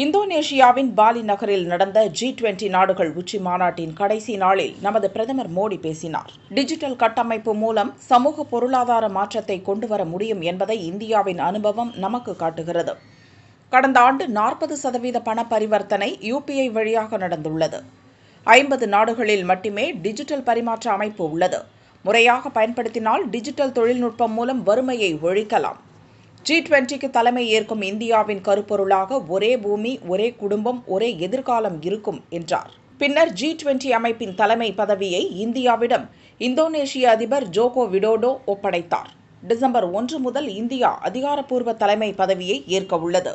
இந்தோனேஷியாவின் பாலி நகரில் நடந்த ஜி டுவெண்டி நாடுகள் உச்சி மாநாட்டின் கடைசி நாளில் நமது பிரதமர் மோடி பேசினார். டிஜிட்டல் கட்டமைப்பு மூலம் சமூக பொருளாதார மாற்றத்தை கொண்டுவர முடியும் என்பதை இந்தியாவின் அனுபவம் நமக்கு காட்டுகிறது. கடந்த ஆண்டு நாற்பது சதவீத பண பரிவர்த்தனை யுபிஐ வழியாக நடந்துள்ளது. ஐம்பது நாடுகளில் மட்டுமே டிஜிட்டல் பரிமாற்ற அமைப்பு உள்ளது. முறையாக பயன்படுத்தினால் டிஜிட்டல் தொழில்நுட்பம் மூலம் வறுமையை ஒழிக்கலாம். ஜி டுவெண்ட்டிக்கு தலைமை ஏற்கும் இந்தியாவின் கருப்பொருளாக ஒரே பூமி ஒரே குடும்பம் ஒரே எதிர்காலம் இருக்கும் என்றார். பின்னர் ஜி டுவெண்டி அமைப்பின் தலைமை பதவியை இந்தியாவிடம் இந்தோனேஷிய அதிபர் ஜோகோ விடோடோ ஒப்படைத்தார். டிசம்பர் ஒன்று முதல் இந்தியா அதிகாரப்பூர்வ தலைமை பதவியை ஏற்க உள்ளது